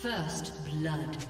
First blood.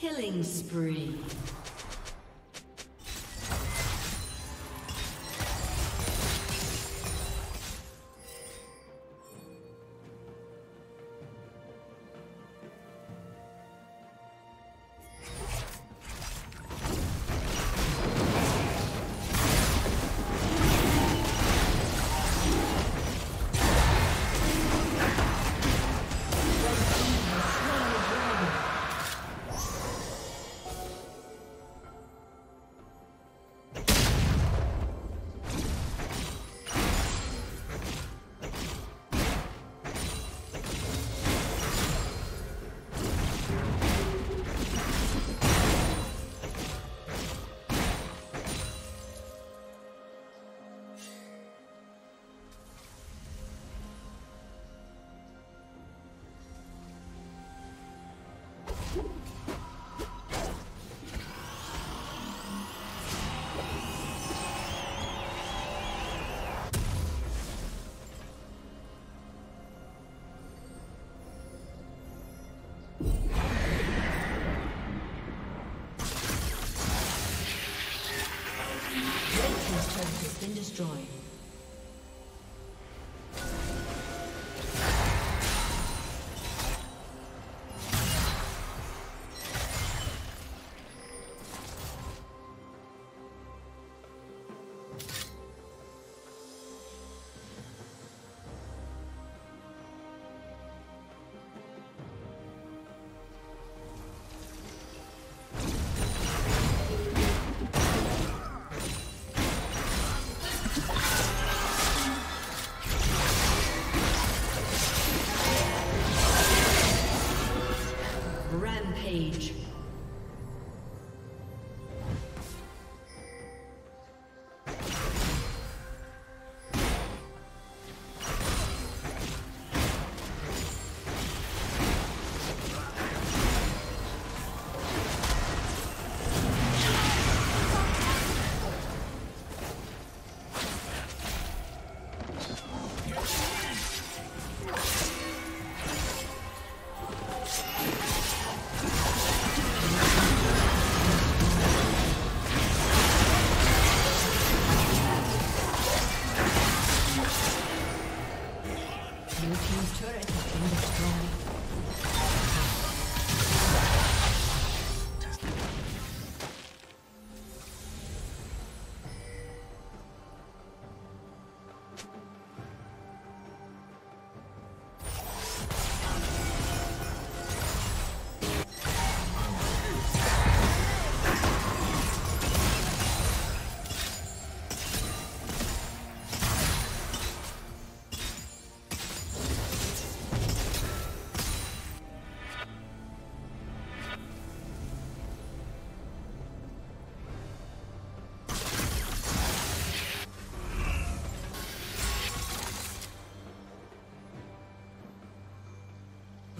Killing spree. Age.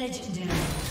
Legendary.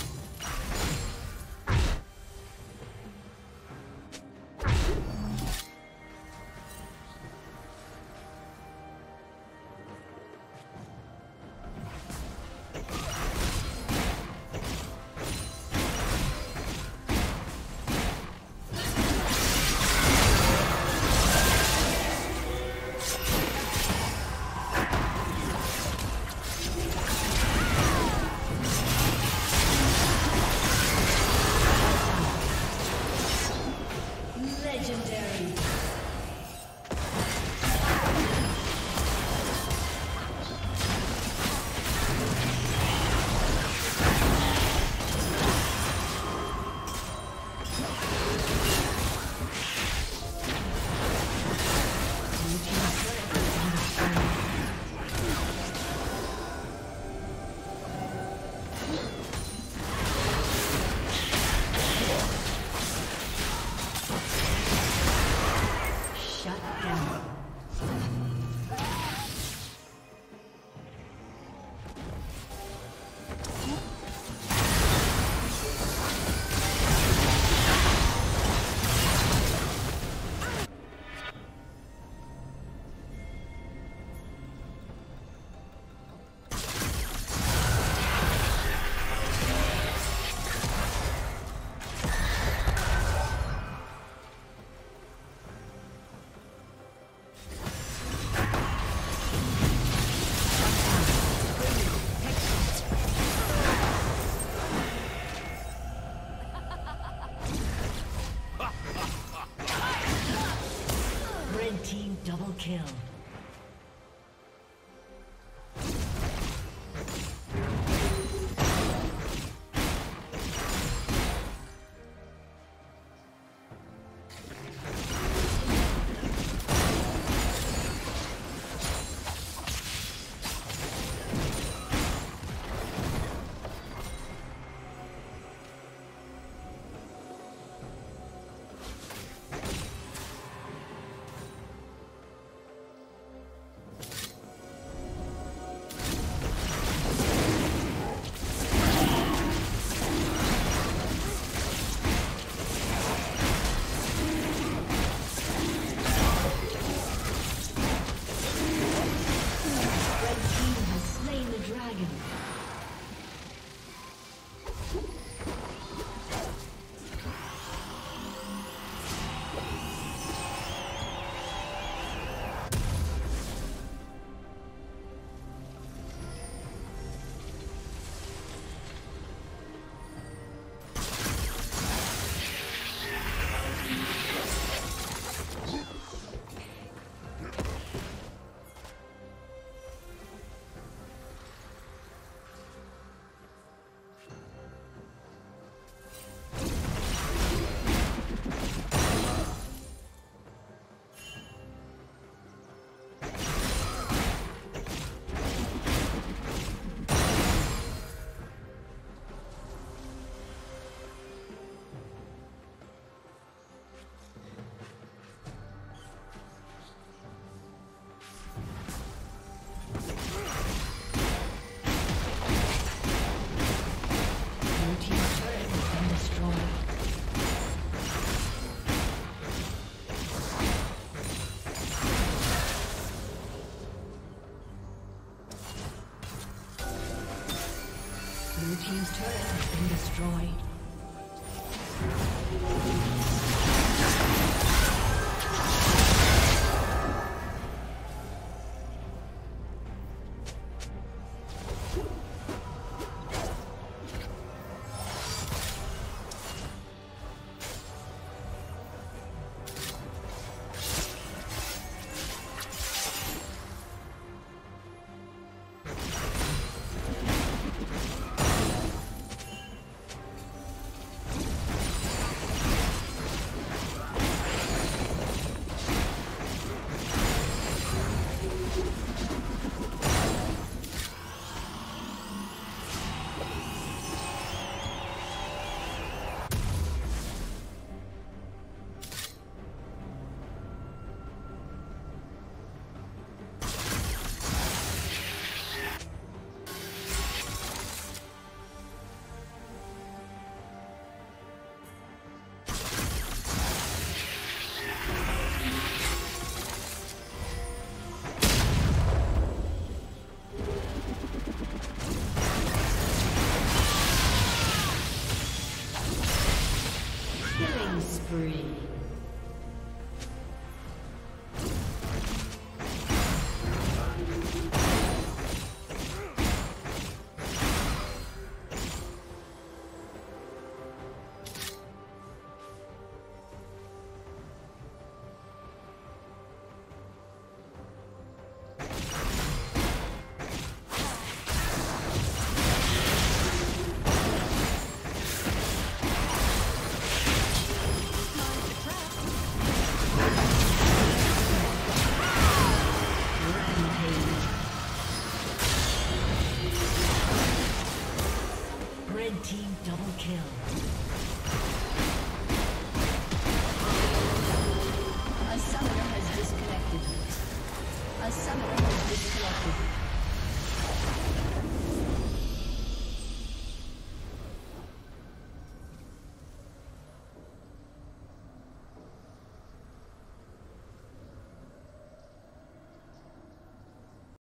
Kill.